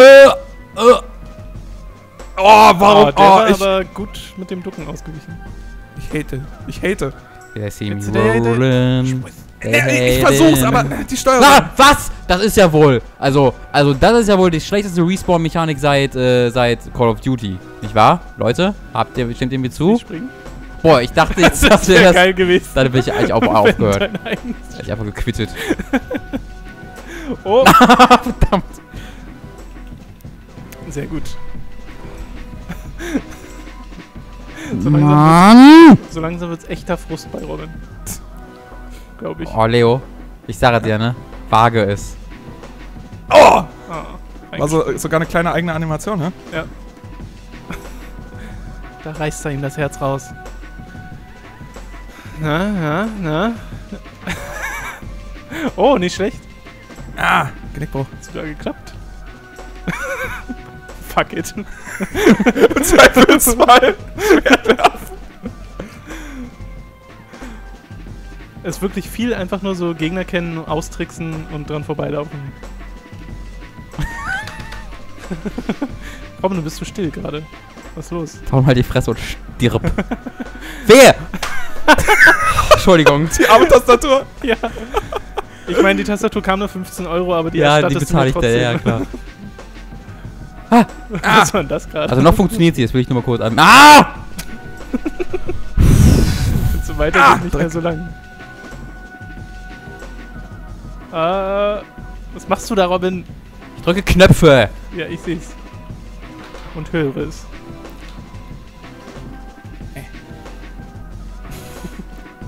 Äh, äh. Oh, warum? Ah, der oh, war ich, aber gut mit dem Ducken ausgewichen. ich hate. Ich hate. Yeah, see me Jetzt der- der- rollen. Äh, ich versuch's, aber die Steuerung. Ah! Na, was? Das ist ja wohl. Also, also das ist ja wohl die schlechteste Respawn-Mechanik seit, äh, seit Call of Duty. Nicht wahr? Leute, habt ihr, stimmt ihr mir zu? Springen. Boah, ich dachte jetzt, Das wäre das. geil gewesen. Dann bin ich eigentlich auch aufgehört. Hätte ich einfach gequittet. Oh, Verdammt. Sehr gut. so langsam, Mann! so langsam wird's echter Frust bei Robin. Glaube ich. Oh, Leo. Ich sage dir, ne? Wage es. Oh! War eigentlich- so, sogar eine kleine eigene Animation, ne? Da reißt er ihm das Herz raus. Na, na, na. oh, nicht schlecht. Ah, Genickbruch. Hat sogar geklappt. Fuck it. Zweifelsfall. Es ist wirklich viel einfach nur so Gegner kennen, austricksen und dran vorbeilaufen. Robin, du bist so still gerade. Was ist los? Hau mal die Fresse und stirb. Wer? Entschuldigung. Die arme Tastatur. Ja. Ich meine, die Tastatur kam nur 15 Euro, aber die ja, die erstattest du mir bezahle ich dir, ja trotzdem. klar. Was war denn das gerade? Also noch funktioniert sie, das will ich nur mal kurz an. Ah! Und so weiter Ah, nicht mehr Dreck. so lang. Äh, was machst du da, Robin? Ich drücke Knöpfe. Ja, ich seh's. Und höre es.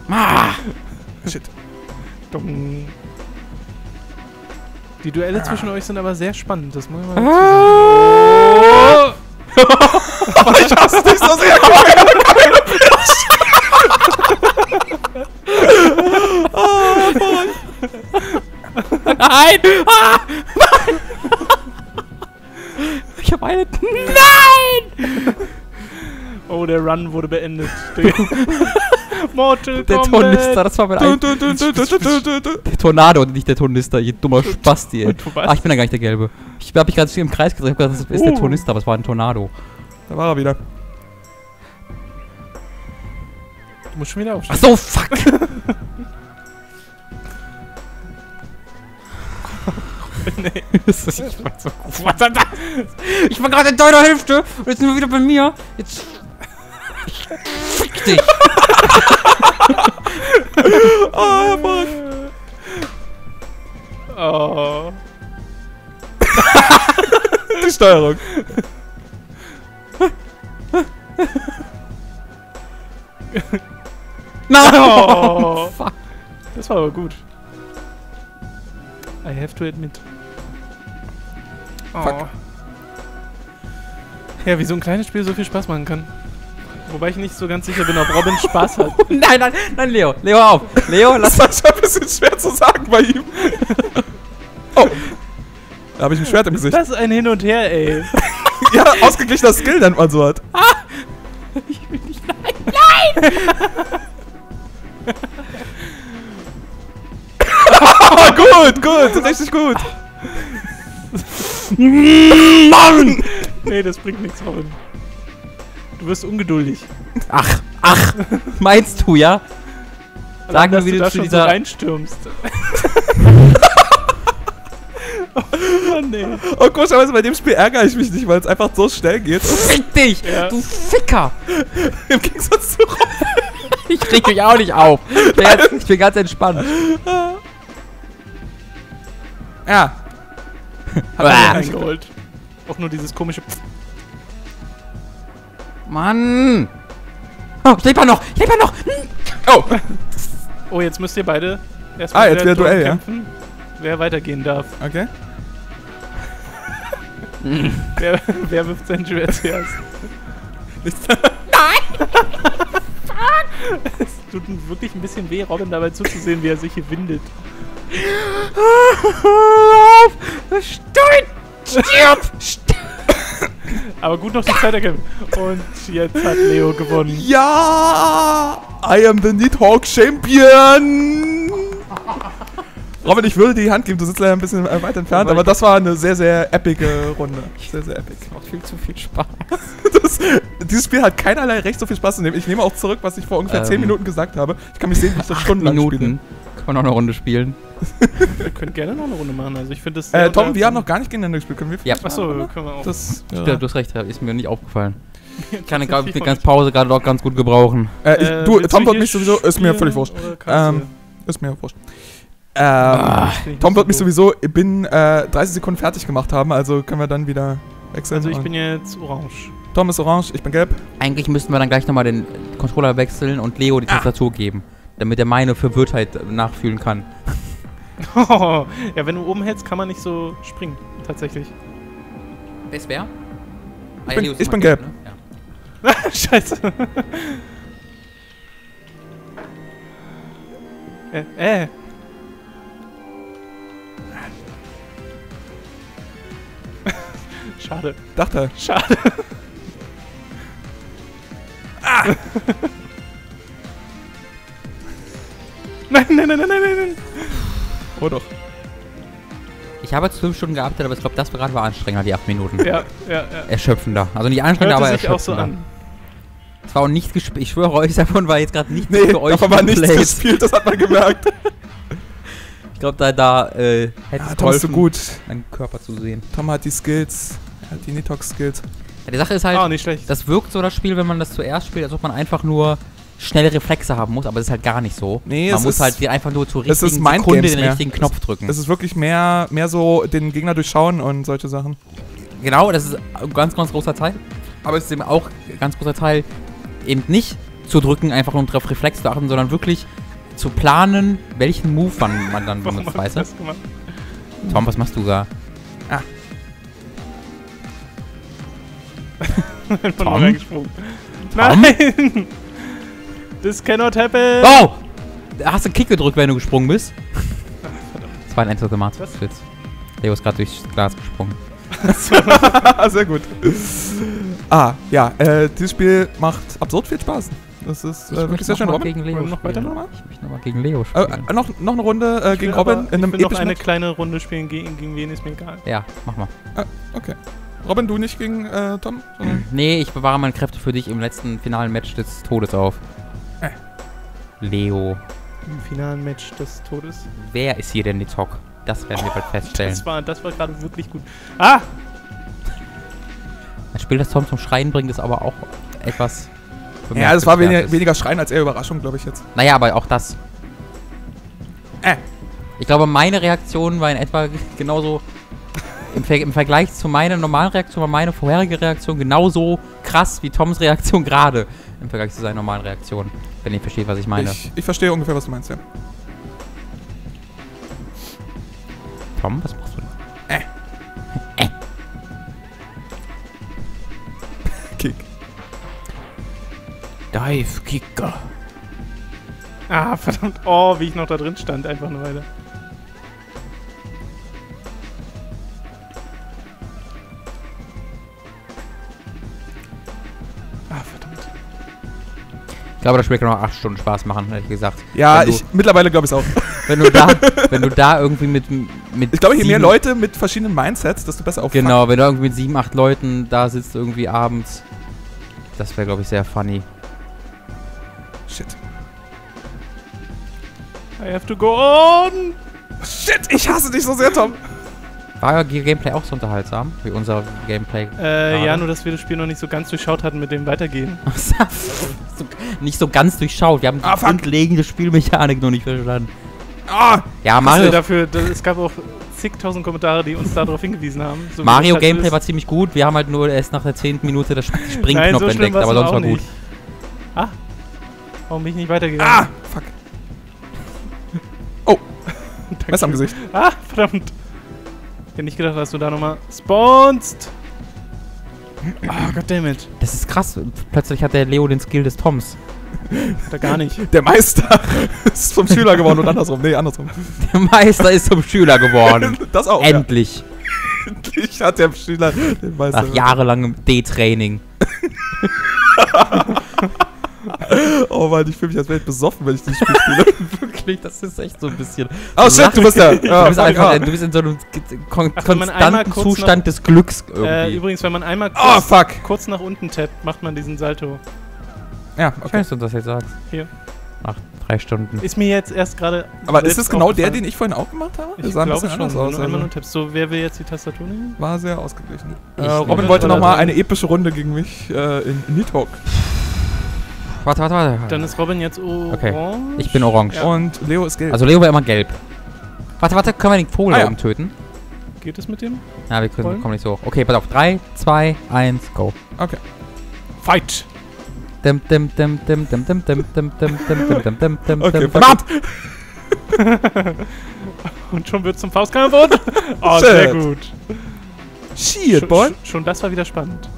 Ah! Shit. Dong. Die Duelle zwischen euch sind aber sehr spannend, das muss man mal Ah! Ich hasse dich so sehr. Komm her, komm her. Nein! Ah! Nein! Ich habe eine. Nein! Oh, der Run wurde beendet. Der Mortal Der Kombat. Tornister, das war mein Du, ein du, du, du, du, du, du, du. Der Tornado und nicht der Tornister, ihr dummer Spasti, ey. Ach, ich bin ja gar nicht der Gelbe. Ich hab mich gerade im Kreis gedreht, ich hab gedacht, das ist der Uh. Tornister, aber es war ein Tornado. Da war er wieder. Du musst schon wieder Ach aufstehen. so, fuck! nee. Das ist- ich war so gut. Was hat das? Ich war gerade in deiner Hälfte und jetzt sind wir wieder bei mir. Jetzt. Fick dich! Oh, Mann. Oh. Die Steuerung. Nein! Oh. fuck. Das war aber gut. I have to admit. Oh. Fuck. Ja, wie so ein kleines Spiel so viel Spaß machen kann. Wobei ich nicht so ganz sicher bin, ob Robin Spaß hat. Nein, nein, nein, Leo. Leo, auf. Leo, lass. Das schon ein bisschen schwer zu sagen bei ihm. Oh. Da habe ich ein Schwert im Gesicht. Das ist ein Hin und Her, ey. Ja, ausgeglichener Skill nennt man so hat. Oh, gut, gut, richtig gut. Mann! Nee, das bringt nichts, Robin. Du wirst ungeduldig. Ach, ach. Meinst du, ja? Sag mir, dass wie du du da zu schon so dieser- reinstürmst. oh, nee. Oh, komischerweise bei dem Spiel ärgere ich mich nicht, weil es einfach so schnell geht. Fick dich! Ja. Du Ficker! Im Gegensatz zu Rob. Ich reg mich auch nicht auf. Ich bin ganz, ich bin ganz entspannt. Ja. Ah. Eingeholt. Auch nur dieses komische. Pff. Mann! Oh, ich lebe ja noch! Ich lebe ja noch! Hm. Oh, Oh, jetzt müsst ihr beide Ah, erstmal jetzt wieder Duell, ja? kämpfen, wer weitergehen darf. okay. Wer, wer wirft sein Schwert zuerst? Nichts. Es tut wirklich ein bisschen weh, Robin dabei zuzusehen, wie er sich hier windet. Lauf! Stirb! Stirb! Stirb! Aber gut noch die Zeit erkämpft. Und jetzt hat Leo gewonnen. Ja! I am the Nidhogg Champion! Robin, ich würde die Hand geben, du sitzt leider ein bisschen äh, weit entfernt, aber das war eine sehr, sehr epische Runde. Sehr, sehr epic. macht viel zu viel Spaß. Das, dieses Spiel hat keinerlei Recht, so viel Spaß zu nehmen. Ich nehme auch zurück, was ich vor ungefähr Ähm, 10 Minuten gesagt habe. Ich kann mich sehen, wie ich das stundenlang Minuten. spiele. Kann man noch eine Runde spielen. Wir können gerne noch eine Runde machen. Also ich finde das. Äh, Tom, wir haben noch gar nicht gegeneinander gespielt. Können wir Ja. vielleicht Achso, können wir auch. Das, Ja. ja. Du hast recht, ist mir nicht aufgefallen. Ich kann eine ganz. Pause gerade auch ganz gut gebrauchen. Äh, ich, Äh, du, Tom wird mich sowieso, ist mir völlig wurscht. Ähm, ist mir wurscht. Ähm, Ah. Tom wird mich so sowieso binnen äh, 30 Sekunden fertig gemacht haben, also können wir dann wieder wechseln. Also ich bin jetzt orange. Tom ist orange, ich bin gelb. Eigentlich müssten wir dann gleich nochmal den Controller wechseln und Leo die Tastatur geben. Damit er meine Verwirrtheit nachfühlen kann. ja, wenn du oben hältst, kann man nicht so springen. Tatsächlich. Das wer? Ich bin- ich bin gelb. Ja. Scheiße. äh, äh. Schade. Dachte. Schade. Nein, nein, nein, nein, nein, nein. Oh doch. Ich habe jetzt fünf Stunden gearbeitet, aber ich glaube, das gerade war anstrengender, die acht Minuten. Ja, ja, ja. Erschöpfender. Also nicht anstrengender, Hörte aber sich auch so erschöpfender. an. Es war auch nicht gespielt. Ich schwöre euch, davon war jetzt gerade nicht Nee, für euch davon war nichts gespielt, das hat man gemerkt. Ich glaube, da, da äh, hätte Ja, es so gut. einen Körper zu sehen. Tom hat die Skills. Er hat die Nitox-Skills. Ja, die Sache ist halt, schlecht. das wirkt so, das Spiel, wenn man das zuerst spielt, als ob man einfach nur schnelle Reflexe haben muss, aber das ist halt gar nicht so. Nee, man muss ist- halt einfach nur zur richtigen Sekunde den mehr. richtigen Knopf drücken. Es ist wirklich mehr, mehr so den Gegner durchschauen und solche Sachen. Genau, das ist ein ganz, ganz großer Teil. Aber es ist eben auch ein ganz großer Teil, eben nicht zu drücken, einfach nur auf Reflex zu achten, sondern wirklich zu planen, welchen Move man, man dann benutzt, weißt du? das gemacht? Tom, was machst du da? Nur Tom? reingesprungen. Nein! This cannot happen! Oh! Hast du Kick gedrückt, wenn du gesprungen bist. Das war ein Enter the Matrix. Leo ist gerade durchs Glas gesprungen. Sehr gut. Ah, ja, äh, dieses Spiel macht absurd viel Spaß. Das ist äh, wirklich sehr schön, Robin. gegen Leo noch spielen. weitermachen? Ich möchte nochmal gegen Leo Äh, spielen. äh, noch, noch eine Runde äh, gegen Robin aber- in einem Ich will noch eine kleine Runde spielen. Gegen, gegen wen ist mir egal. ja, mach mal. Okay. Robin, du nicht gegen äh, Tom? sondern- Nee, ich bewahre meine Kräfte für dich im letzten finalen Match des Todes auf. Leo. Im finalen Match des Todes. Wer ist hier denn die Zock? Das werden wir bald feststellen. Das war, das war gerade wirklich gut. Ah! Ein Spiel, das Tom zum Schreien bringt, ist aber auch etwas. Ja, das war weniger, weniger Schreien als eher Überraschung, glaube ich jetzt. Naja, aber auch das. Äh. Ich glaube, meine Reaktion war in etwa genauso. Im, Ver Im Vergleich zu meiner normalen Reaktion war meine vorherige Reaktion genauso krass wie Toms Reaktion gerade. Im Vergleich zu seiner normalen Reaktion. Wenn ihr versteht, was ich meine. Ich, ich verstehe ungefähr, was du meinst, ja. Tom, was machst du denn? Kick. Dive Kicker. Ah, verdammt. Oh, wie ich noch da drin stand. Einfach eine Weile. Ich glaube, das Spiel kann noch 8 Stunden Spaß machen, ehrlich gesagt. Ja, du- ich, mittlerweile glaube ich es auch. Wenn du da, wenn du da irgendwie mit, mit Ich glaube, je mehr Leute mit verschiedenen Mindsets, desto besser auf Genau, wenn du irgendwie mit sieben, acht Leuten da sitzt irgendwie abends. Das wäre, glaube ich, sehr funny. Shit. I have to go on! Shit, ich hasse dich so sehr, Tom. War Gameplay auch so unterhaltsam wie unser Gameplay? Äh, ja, nur dass wir das Spiel noch nicht so ganz durchschaut hatten mit dem Weitergehen. nicht so ganz durchschaut. Wir haben Ah, die fuck. grundlegende Spielmechanik noch nicht verstanden. Ah, Ja, Mario, dafür, das, es gab auch zigtausend Kommentare, die uns darauf hingewiesen haben. So Mario halt Gameplay ist. war ziemlich gut. Wir haben halt nur erst nach der zehnten Minute das Springknopf so entdeckt, aber sonst war gut. nicht. Ah, warum bin ich nicht weitergegangen? ah, fuck. Danke. Messer am Gesicht. Ah, verdammt. Ich hätte nicht gedacht, dass du da nochmal spawnst. Ah, goddammit. Das ist krass. Plötzlich hat der Leo den Skill des Toms. Da gar nicht. Der Meister ist vom Schüler geworden und andersrum. Nee, andersrum. Der Meister ist zum Schüler geworden. Das auch. Endlich. Ja. Endlich hat der Schüler den Meister. Nach jahrelangem D-Training. oh Mann, ich fühle mich, als wäre ich besoffen, wenn ich dieses Spiel spiele. Wirklich, das ist echt so ein bisschen. Oh shit, du bist da. Du bist, einfach, ah. du bist in so einem kon Ach, wenn man einmal konstanten kurz Zustand des Glücks irgendwie. Äh, übrigens, wenn man einmal Oh, kurz, fuck. kurz nach unten tappt, macht man diesen Salto. Ja, Schön, okay. dass du das jetzt sagst. Hier. Nach drei Stunden. Ist mir jetzt erst gerade. Aber ist das genau der, den ich vorhin auch gemacht habe? Ich Das sah ein glaube bisschen schon, anders aus. nur Also. tappst. So, wer will jetzt die Tastatur nehmen? War sehr ausgeglichen. Ich Äh, Robin wollte nochmal eine epische Runde gegen mich äh, in Nidhogg. Warte, warte, warte. Dann ist Robin jetzt orange. Okay. Ich bin orange. Ja. Und Leo ist gelb. Also Leo war immer gelb. Warte, warte, können wir den Vogel Ah, ja. oben töten? Geht es mit dem? Ja, wir können, kommen nicht so hoch. Okay, pass auf. 3, 2, 1, go. okay. Fight! Dim, dim, dim, dim, dim, dim, dim, dim, dim, dim, dim, dim, dim, dim, Okay, dim. Und schon wird zum Faustkampf und. Oh, sehr Shit. gut. Shit, Schon, boy. schon- schon das war wieder spannend.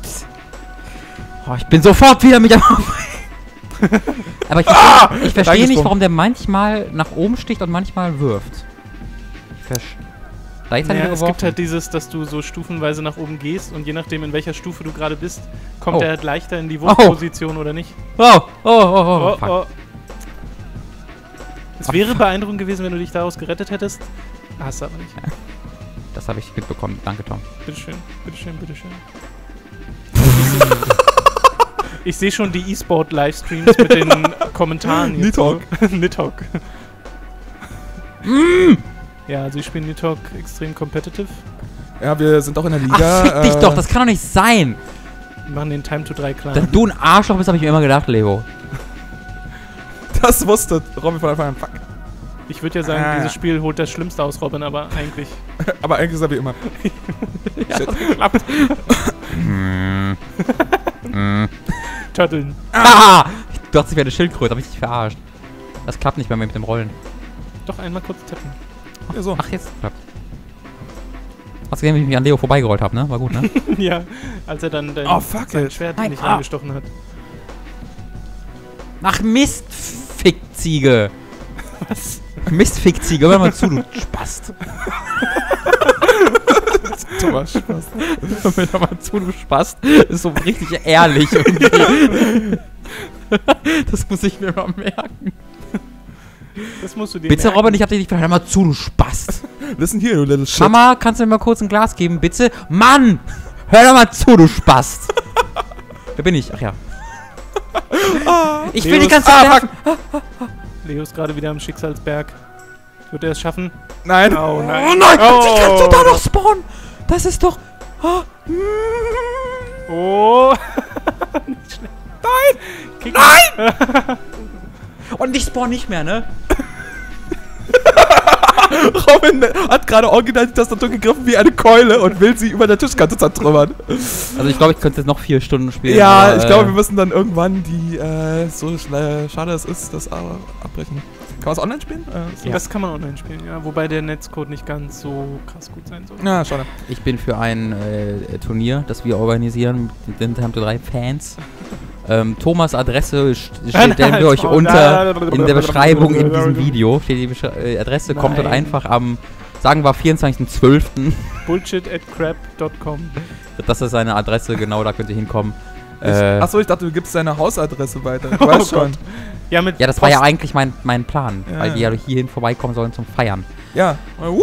Oh, ich bin sofort wieder mit am Aber ich verstehe, ich verstehe nicht, warum der manchmal nach oben sticht und manchmal wirft. Ich verstehe. Da er Naja, es gibt halt dieses, dass du so stufenweise nach oben gehst und je nachdem, in welcher Stufe du gerade bist, kommt Oh. er halt leichter in die Wurfposition oder nicht. Oh, oh, oh, oh, Oh, fuck. oh. Es wäre beeindruckend gewesen, wenn du dich daraus gerettet hättest. Hast du aber nicht. Das habe ich mitbekommen. Danke, Tom. Bitteschön, bitteschön, bitteschön. Ich sehe schon die E-Sport-Livestreams mit den Kommentaren. Nidhogg. so. Nidhogg. Ja, also ich spiele Nidhogg extrem competitive. Ja, wir sind auch in der Ach, Liga. fick dich äh, doch, das kann doch nicht sein. Wir machen den Time to 3 Clan. Dass du ein Arschloch bist, habe ich mir immer gedacht, Leo. Das wusste Robin von Anfang an. Fuck. Ich würde ja sagen, Ah. dieses Spiel holt das Schlimmste aus Robin, aber eigentlich. Aber eigentlich ist er wie immer. Shit. Hm. Turteln. Ah! Du hast dich wie eine Schildkröte, hab ich dich verarscht. Das klappt nicht mehr mit dem Rollen. Doch einmal kurz tappen. Ja, so. Ach, jetzt klappt. Hast du gesehen, wie ich mich an Leo vorbeigerollt habe, ne? War gut, ne? ja, als er dann dein, Oh, fuck sein it. Schwert Nein, nicht ah. reingestochen hat. Ach, Mist, Fickziege. Was? Mist, Fickziege, hör mal zu, du Spast. Thomas, Spaß. Hör mir doch mal zu, du Spast. Ist so richtig ehrlich irgendwie. das muss ich mir mal merken. Das musst du dir Bitte, merken. Robin, ich hab dich nicht verstanden. Hör mal zu, du Spast. Listen here, du little shit. Mama, kannst du mir mal kurz ein Glas geben, bitte? Mann! Hör doch mal zu, du Spast. Wer bin ich? Ach ja. Ich will die ganze Zeit Ah. Leo ist gerade wieder am Schicksalsberg. Wird er es schaffen? Nein. Oh Oh nein. nein, Oh. wie kannst du da noch spawnen? Das ist doch... Oh, mm. Oh! Und ich spawn nicht mehr, ne? Robin hat gerade original die Tastatur gegriffen wie eine Keule und will sie über der Tischkante zertrümmern. Also ich glaube, ich könnte jetzt noch vier Stunden spielen. Ja, aber, ich glaube, äh, wir müssen dann irgendwann die, äh, so schade es ist, das aber abbrechen. Kann man es online spielen? Äh, so. Das kann man online spielen, ja. Wobei der Netzcode nicht ganz so krass gut sein soll. Ja, schade. Ich bin für ein äh, Turnier, das wir organisieren mit den Time to 3 Fans. Ähm, Thomas Adresse st- stellen wir euch unter in der Beschreibung in diesem Video. Steht die Beschre äh, Adresse, kommt dann Nein. einfach am, sagen wir, 24.12. Bullshit at crap.com. Das ist seine Adresse, genau, da könnt ihr hinkommen. Ich, Äh, achso, ich dachte, du gibst deine Hausadresse weiter. Ich Oh weiß schon. Ja, mit ja, das war ja Post- eigentlich mein, mein Plan, Ja, weil die ja hierhin vorbeikommen sollen zum Feiern. Ja. Uh.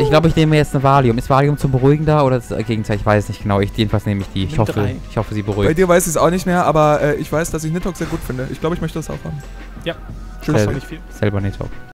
Ich glaube, ich nehme jetzt eine Valium. Ist Valium zum Beruhigen da oder das Gegenteil? Ich weiß nicht genau. Ich, jedenfalls nehme ich die. Ich Nimm hoffe, drei. ich hoffe, sie Bei beruhigt. dir weiß ich es auch nicht mehr, aber äh, ich weiß, dass ich Nidhogg sehr gut finde. Ich glaube, ich möchte das auch haben. Ja. Tschüss. nicht viel. Selber nicht.